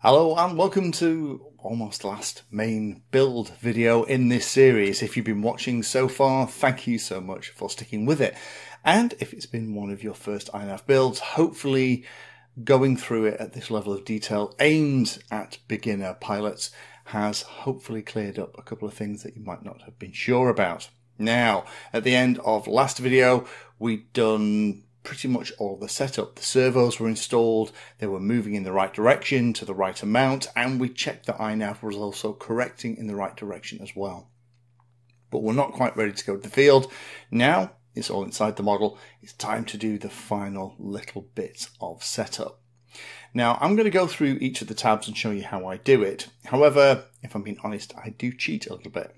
Hello and welcome to almost last main build video in this series. If you've been watching so far, thank you so much for sticking with it. And if it's been one of your first iNav builds, hopefully going through it at this level of detail aimed at beginner pilots has hopefully cleared up a couple of things that you might not have been sure about. Now, at the end of last video, we'd done pretty much all the setup. The servos were installed, they were moving in the right direction to the right amount, and we checked that iNav was also correcting in the right direction as well. But we're not quite ready to go to the field. Now it's all inside the model. It's time to do the final little bits of setup. Now I'm going to go through each of the tabs and show you how I do it. However, if I'm being honest, I do cheat a little bit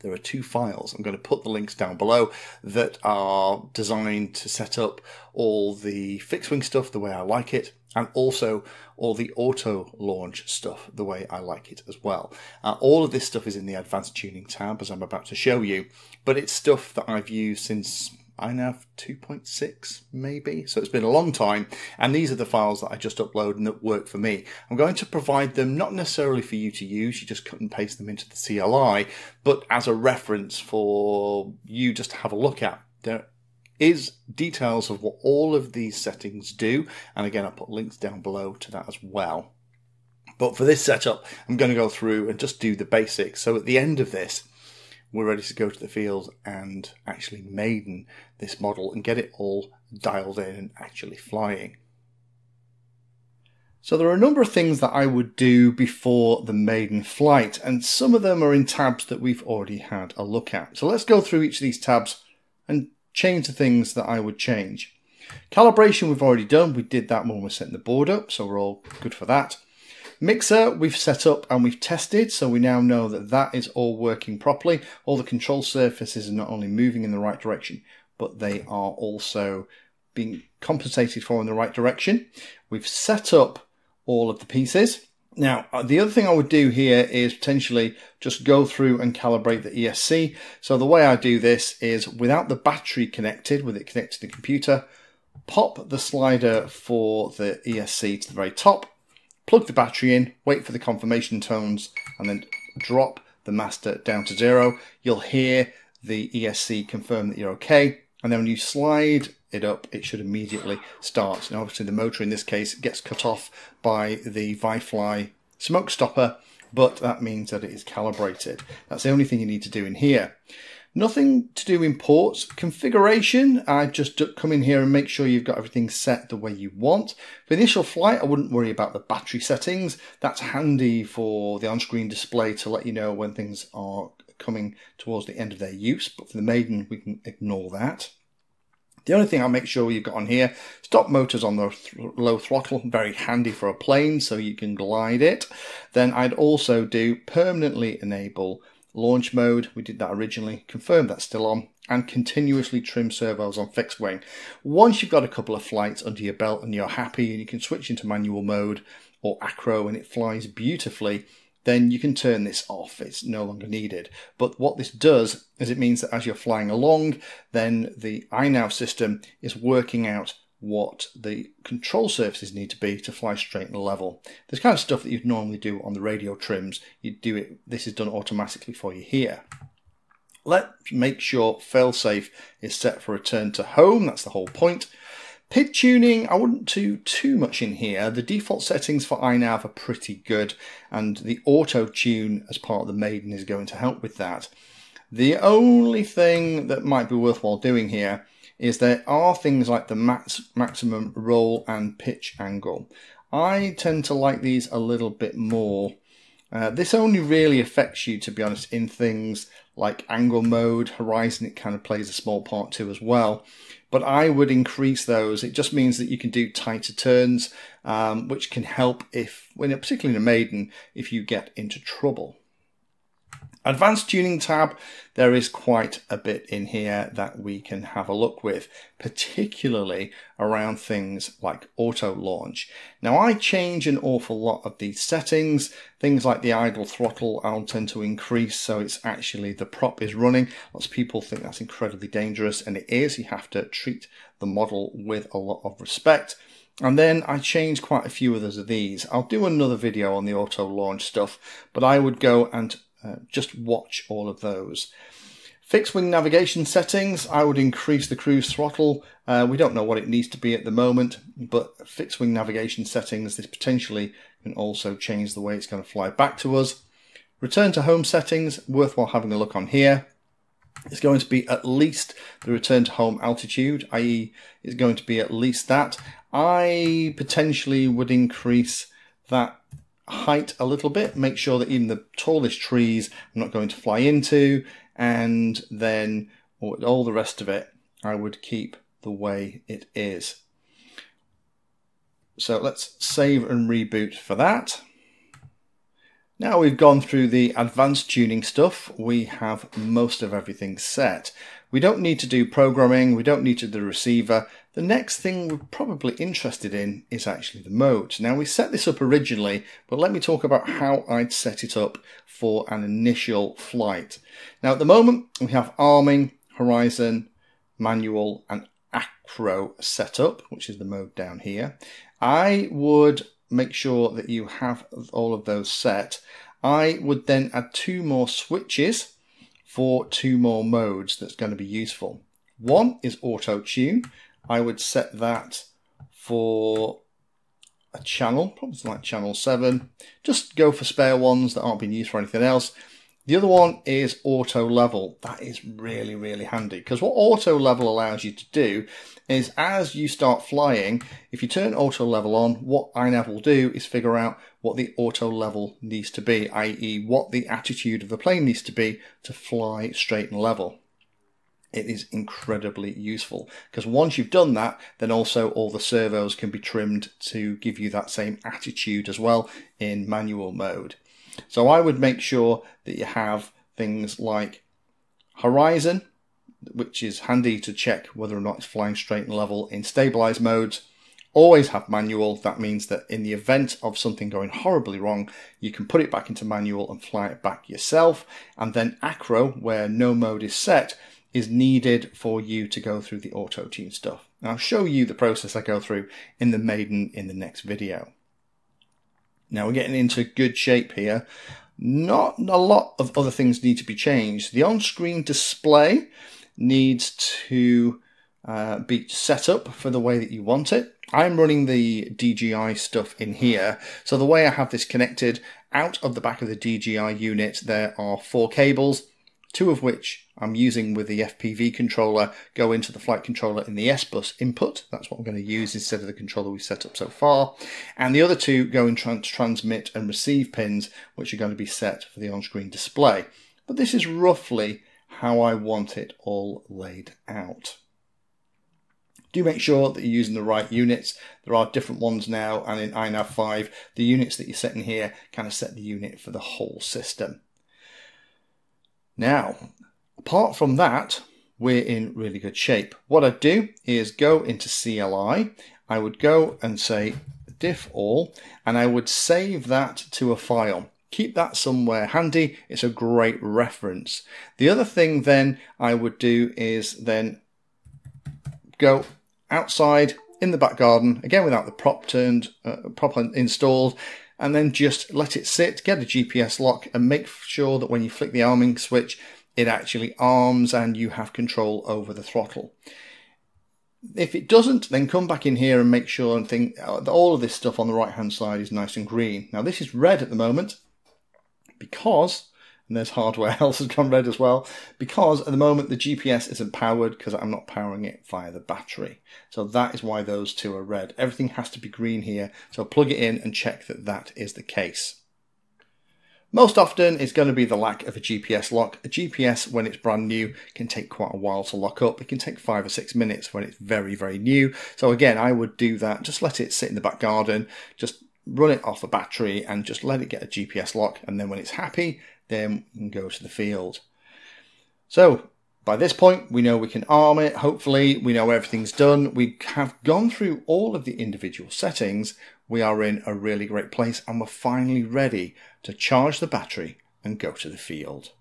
there are two files. I'm going to put the links down below that are designed to set up all the fixed wing stuff the way I like it, and also all the auto launch stuff the way I like it as well. Uh, all of this stuff is in the advanced tuning tab as I'm about to show you, but it's stuff that I've used since iNav 2.6 maybe. So it's been a long time. And these are the files that I just upload and that work for me. I'm going to provide them not necessarily for you to use. You just cut and paste them into the CLI, but as a reference for you just to have a look at. There is details of what all of these settings do. And again, I'll put links down below to that as well. But for this setup, I'm going to go through and just do the basics. So at the end of this, we're ready to go to the field and actually maiden this model and get it all dialed in and actually flying. So there are a number of things that I would do before the maiden flight, and some of them are in tabs that we've already had a look at. So let's go through each of these tabs and change the things that I would change. Calibration we've already done. We did that when we are setting the board up, so we're all good for that. Mixer we've set up and we've tested, so we now know that that is all working properly. All the control surfaces are not only moving in the right direction, but they are also being compensated for in the right direction. We've set up all of the pieces. Now, uh, the other thing I would do here is potentially just go through and calibrate the ESC. So the way I do this is without the battery connected, with it connected to the computer, pop the slider for the ESC to the very top, plug the battery in, wait for the confirmation tones, and then drop the master down to zero. You'll hear the ESC confirm that you're okay. And then when you slide it up, it should immediately start. And obviously the motor in this case gets cut off by the ViFly smoke stopper, but that means that it is calibrated. That's the only thing you need to do in here. Nothing to do in ports. Configuration, I just come in here and make sure you've got everything set the way you want. For initial flight, I wouldn't worry about the battery settings. That's handy for the on-screen display to let you know when things are coming towards the end of their use. But for the maiden, we can ignore that. The only thing I'll make sure you've got on here, stop motors on the th low throttle, very handy for a plane so you can glide it. Then I'd also do permanently enable launch mode, we did that originally, confirm that's still on, and continuously trim servos on fixed wing. Once you've got a couple of flights under your belt and you're happy and you can switch into manual mode or acro and it flies beautifully, then you can turn this off. It's no longer needed. But what this does is it means that as you're flying along, then the iNav system is working out what the control surfaces need to be to fly straight and level. This kind of stuff that you'd normally do on the radio trims, you do it, this is done automatically for you here. Let's make sure failsafe is set for return to home, that's the whole point. PID tuning, I wouldn't do too much in here. The default settings for iNav are pretty good, and the auto tune as part of the Maiden is going to help with that. The only thing that might be worthwhile doing here is there are things like the max, maximum roll and pitch angle. I tend to like these a little bit more. Uh, this only really affects you, to be honest, in things like angle mode, horizon, it kind of plays a small part too as well. But I would increase those. It just means that you can do tighter turns, um, which can help if, when particularly in a maiden, if you get into trouble. Advanced tuning tab, there is quite a bit in here that we can have a look with, particularly around things like auto launch. Now I change an awful lot of these settings, things like the idle throttle I'll tend to increase so it's actually the prop is running. Lots of people think that's incredibly dangerous and it is, you have to treat the model with a lot of respect. And then I change quite a few others of these. I'll do another video on the auto launch stuff, but I would go and uh, just watch all of those. Fixed wing navigation settings, I would increase the cruise throttle. Uh, we don't know what it needs to be at the moment, but fixed wing navigation settings, this potentially can also change the way it's going to fly back to us. Return to home settings, worthwhile having a look on here. It's going to be at least the return to home altitude, i.e. it's going to be at least that. I potentially would increase that height a little bit, make sure that even the tallest trees I'm not going to fly into, and then all the rest of it I would keep the way it is. So let's save and reboot for that. Now we've gone through the advanced tuning stuff, we have most of everything set. We don't need to do programming, we don't need to do the receiver. The next thing we're probably interested in is actually the modes. Now we set this up originally, but let me talk about how I'd set it up for an initial flight. Now at the moment we have arming, horizon, manual and acro set up, which is the mode down here. I would make sure that you have all of those set. I would then add two more switches for two more modes that's going to be useful. One is auto tune. I would set that for a channel, probably like channel 7. Just go for spare ones that aren't being used for anything else. The other one is auto level. That is really, really handy because what auto level allows you to do is as you start flying, if you turn auto level on, what iNav will do is figure out what the auto level needs to be, i.e. what the attitude of the plane needs to be to fly straight and level. It is incredibly useful because once you've done that, then also all the servos can be trimmed to give you that same attitude as well in manual mode. So I would make sure that you have things like horizon, which is handy to check whether or not it's flying straight and level in stabilized modes. Always have manual. That means that in the event of something going horribly wrong, you can put it back into manual and fly it back yourself. And then acro, where no mode is set, is needed for you to go through the auto tune stuff. And I'll show you the process I go through in the Maiden in the next video. Now we're getting into good shape here. Not a lot of other things need to be changed. The on-screen display needs to uh, be set up for the way that you want it. I'm running the DJI stuff in here. So the way I have this connected out of the back of the DJI unit, there are four cables two of which I'm using with the FPV controller go into the flight controller in the S-Bus input. That's what I'm going to use instead of the controller we've set up so far. And the other two go in trans transmit and receive pins, which are going to be set for the on-screen display. But this is roughly how I want it all laid out. Do make sure that you're using the right units. There are different ones now, and in iNav 5, the units that you're setting here kind of set the unit for the whole system. Now, apart from that, we're in really good shape. What I'd do is go into CLI. I would go and say diff all, and I would save that to a file. Keep that somewhere handy. It's a great reference. The other thing then I would do is then go outside in the back garden, again without the prop turned, uh, prop installed, and then just let it sit, get a GPS lock and make sure that when you flick the arming switch, it actually arms and you have control over the throttle. If it doesn't, then come back in here and make sure and think uh, that all of this stuff on the right hand side is nice and green. Now this is red at the moment because and there's hardware else has gone red as well because at the moment the GPS isn't powered because I'm not powering it via the battery. So that is why those two are red. Everything has to be green here. So plug it in and check that that is the case. Most often it's going to be the lack of a GPS lock. A GPS when it's brand new can take quite a while to lock up. It can take five or six minutes when it's very, very new. So again, I would do that. Just let it sit in the back garden. Just run it off a battery and just let it get a GPS lock. And then when it's happy, then we can go to the field. So by this point, we know we can arm it. Hopefully, we know everything's done. We have gone through all of the individual settings. We are in a really great place and we're finally ready to charge the battery and go to the field.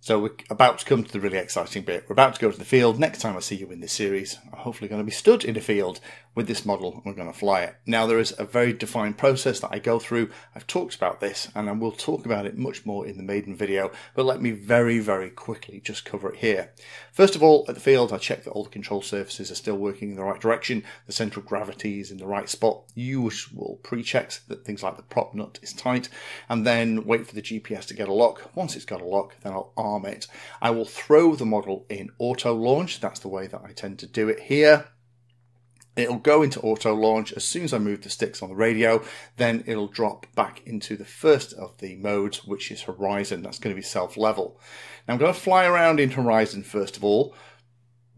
So we're about to come to the really exciting bit. We're about to go to the field. Next time I see you in this series, I'm hopefully going to be stood in a field with this model we're going to fly it. Now there is a very defined process that I go through. I've talked about this and I will talk about it much more in the maiden video, but let me very, very quickly just cover it here. First of all, at the field, I check that all the control surfaces are still working in the right direction. The central gravity is in the right spot. Usual pre-checks that things like the prop nut is tight and then wait for the GPS to get a lock. Once it's got a lock, then I'll arm it. I will throw the model in auto launch. That's the way that I tend to do it here. It'll go into auto launch as soon as I move the sticks on the radio, then it'll drop back into the first of the modes, which is horizon. That's going to be self level. Now I'm going to fly around in horizon first of all,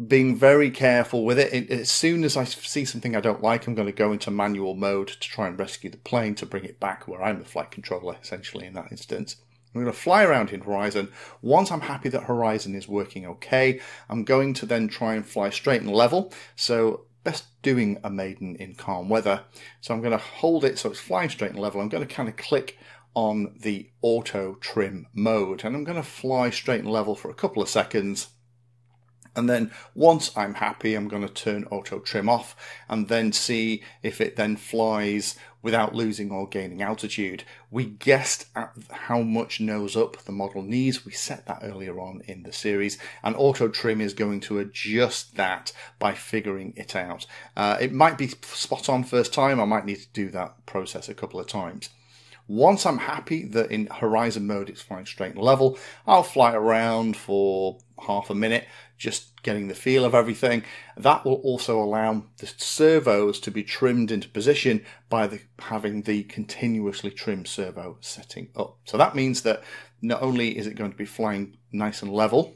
being very careful with it. As soon as I see something I don't like, I'm going to go into manual mode to try and rescue the plane to bring it back where I'm the flight controller, essentially, in that instance. I'm going to fly around in Horizon. Once I'm happy that Horizon is working okay, I'm going to then try and fly straight and level. So best doing a maiden in calm weather. So I'm going to hold it so it's flying straight and level. I'm going to kind of click on the auto trim mode and I'm going to fly straight and level for a couple of seconds. And then once I'm happy, I'm going to turn auto trim off and then see if it then flies without losing or gaining altitude. We guessed at how much nose up the model needs. We set that earlier on in the series, and auto trim is going to adjust that by figuring it out. Uh, it might be spot on first time. I might need to do that process a couple of times. Once I'm happy that in horizon mode it's flying straight and level, I'll fly around for half a minute, just getting the feel of everything. That will also allow the servos to be trimmed into position by the, having the continuously trimmed servo setting up. So that means that not only is it going to be flying nice and level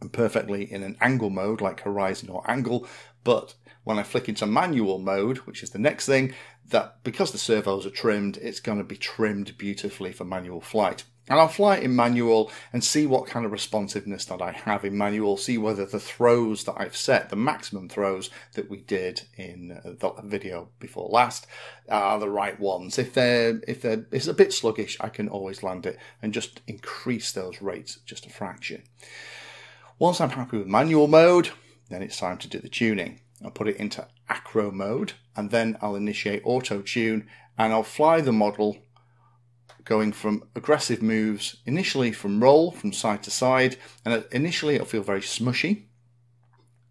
and perfectly in an angle mode like horizon or angle, but when I flick into manual mode, which is the next thing, that because the servos are trimmed, it's going to be trimmed beautifully for manual flight. And I'll fly it in manual and see what kind of responsiveness that I have in manual, see whether the throws that I've set, the maximum throws that we did in uh, the video before last, are the right ones. If they're, if they're, it's a bit sluggish, I can always land it and just increase those rates just a fraction. Once I'm happy with manual mode, then it's time to do the tuning. I'll put it into acro mode and then I'll initiate auto tune and I'll fly the model going from aggressive moves initially from roll from side to side and initially it'll feel very smushy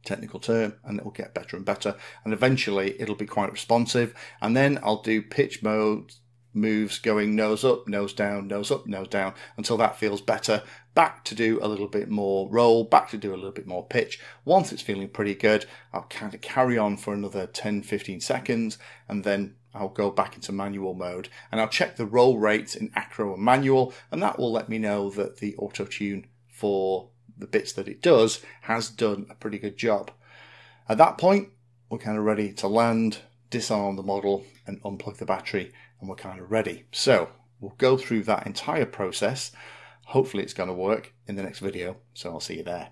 technical term and it will get better and better and eventually it'll be quite responsive and then I'll do pitch mode moves going nose up, nose down, nose up, nose down until that feels better. Back to do a little bit more roll, back to do a little bit more pitch. Once it's feeling pretty good, I'll kind of carry on for another 10 15 seconds and then I'll go back into manual mode and I'll check the roll rates in acro and manual and that will let me know that the auto tune for the bits that it does has done a pretty good job. At that point, we're kind of ready to land, disarm the model and unplug the battery and we're kind of ready. So we'll go through that entire process. Hopefully it's going to work in the next video. So I'll see you there.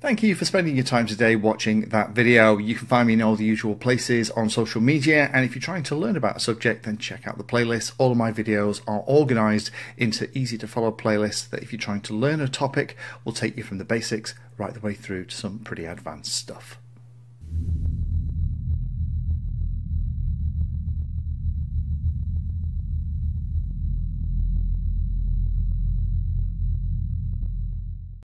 Thank you for spending your time today watching that video. You can find me in all the usual places on social media. And if you're trying to learn about a subject, then check out the playlist. All of my videos are organized into easy to follow playlists that if you're trying to learn a topic will take you from the basics right the way through to some pretty advanced stuff.